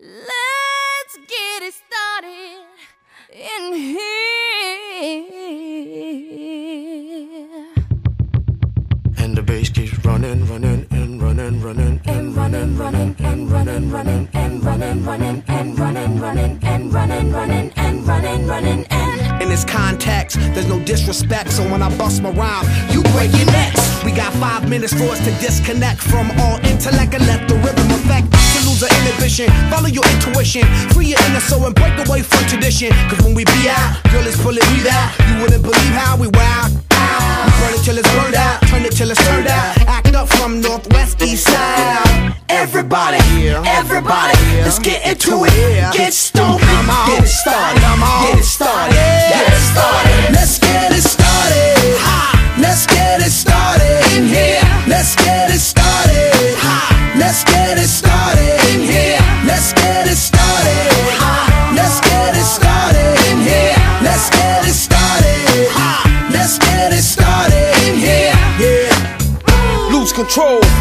Let's get it started in here. And the bass keeps running, running, and running, running, and running, running, and running, running, and running, running, this context, there's no disrespect. So when I bust my rhyme, you break your necks. We got five minutes for us to disconnect from all intellect and let the rhythm affect. To lose our inhibition, follow your intuition, free your inner soul and break away from tradition. Cause when we be out, girl, it's pulling me out. You wouldn't believe how we wow. We burn it till it's burned out, turn it till it's turned out. Act up from northwest, east side. Everybody, everybody, let's get into it. Get stoned, get it started, get it started, get it started. Let's get it started. Let's get it started in here. Let's get it started. Let's get it started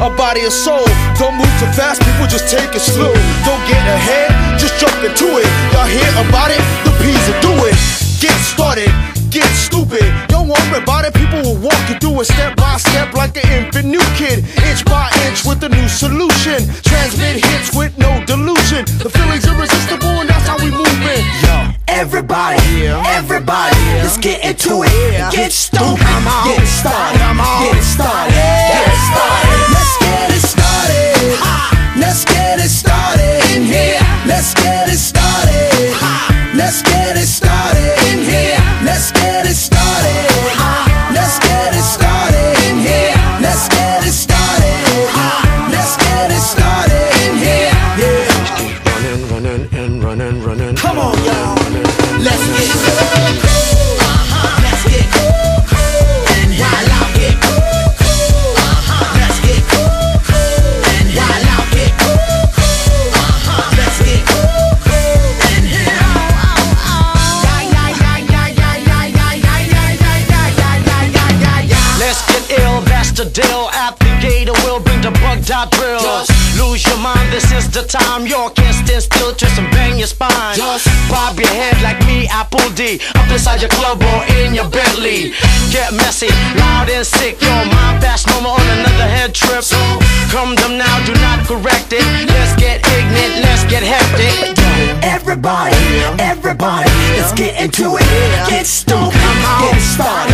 of body and soul. Don't move too fast, people just take it slow. Don't get ahead, just jump into it. Y'all hear about it? The Peas will do it. Get started, get stupid. Don't worry about it, people will walk you through it step by step like an infant new kid. Inch by inch with a new solution. Transmit hits with no delusion. The feeling's irresistible and that's how we move it. Yo. Everybody, everybody, let's get into it. Get stoked, get started, get started, running, running, and running, running. Come on, y'all. Let's get cool. Let's get cool. And while I get cool. Let's get cool. And while I get cool. Let's get cool. And Let's get ill, that's the deal. At the gate, we'll bring the bug dot drill. Lose your mind, this is the time. You can't stand still, twist and bang your spine. Just Bob your head like me, Apple D. Up inside your club or in your Bentley. Get messy, loud and sick. Your mind fast, no more on another head trip. So Come them now, do not correct it. Let's get ignorant, let's get hectic. Everybody, everybody, let's get into it. Get stoked, get started,